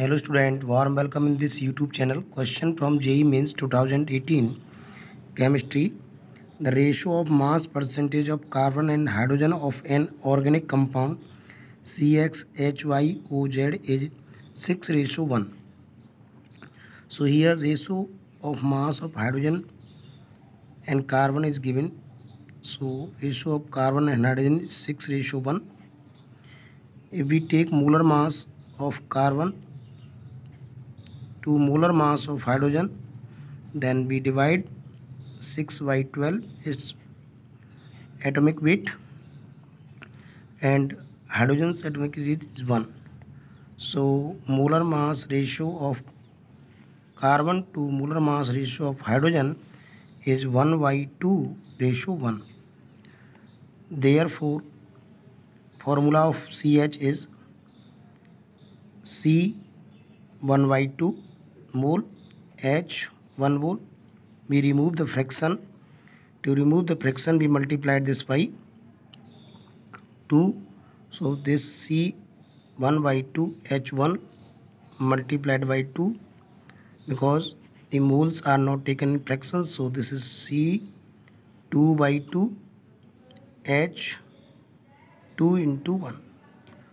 Hello student, warm welcome in this YouTube channel. Question from JEE Mains 2018 chemistry. The ratio of mass percentage of carbon and hydrogen of an organic compound CXHYOZ is 6:1. So here ratio of mass of hydrogen and carbon is given. So ratio of carbon and hydrogen is 6:1. If we take molar mass of carbon 2 molar mass of hydrogen then we divide 6 by 12 its atomic weight and hydrogen's atomic weight is 1 so molar mass ratio of carbon to molar mass ratio of hydrogen is 1 by 2 ratio 1 therefore formula of CH is C 1 by 2 mole H1 mole we remove the fraction to remove the fraction we multiplied this by 2 so this C1 by 2 H1 multiplied by 2 because the moles are not taken in fractions so this is C2 by 2 H2 into 1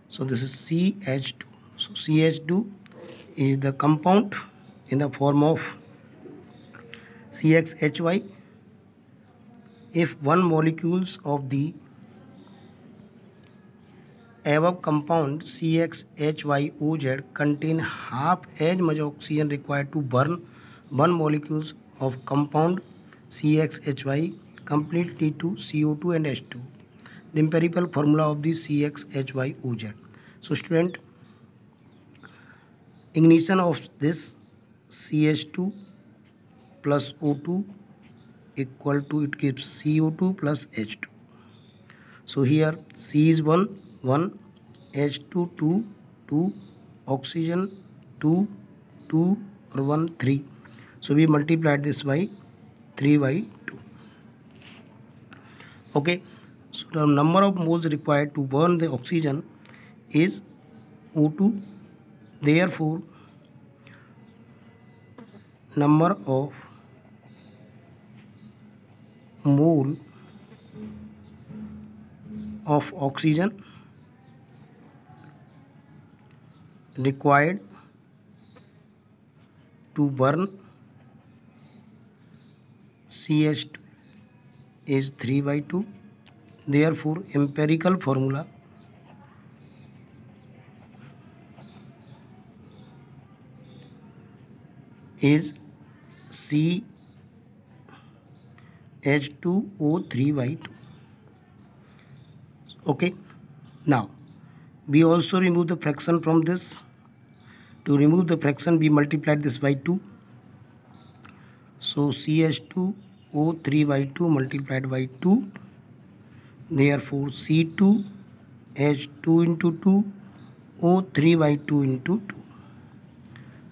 so this is CH2 so CH2 is the compound in the form of CXHY if one molecules of the above compound CXHYOZ contain half as much oxygen required to burn one molecules of compound CXHY completely to CO2 and H2. The empirical formula of the CXHYOZ. So student, ignition of this CH2 plus O2 equal to it gives CO2 plus H2. So here C is 1, 1, H2, 2, 2, oxygen 2, 2 or 1, 3. So we multiplied this by 3 by 2. Okay. So the number of moles required to burn the oxygen is O2. Therefore, number of mole of oxygen required to burn CH2 is 3 by 2 therefore empirical formula is CH2O3 by 2. Okay. Now, we also remove the fraction from this. To remove the fraction, we multiplied this by 2. So, CH2O3 by 2 multiplied by 2. Therefore, C2H2 into 2, O3 by 2 into 2.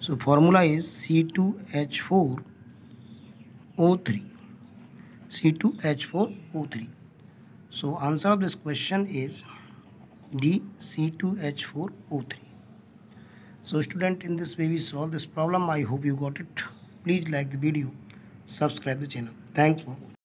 So formula is C2H4O3. C2H4O3. So answer of this question is D C2H4O3. So student in this way we solve this problem. I hope you got it. Please like the video, subscribe the channel. Thanks for watching.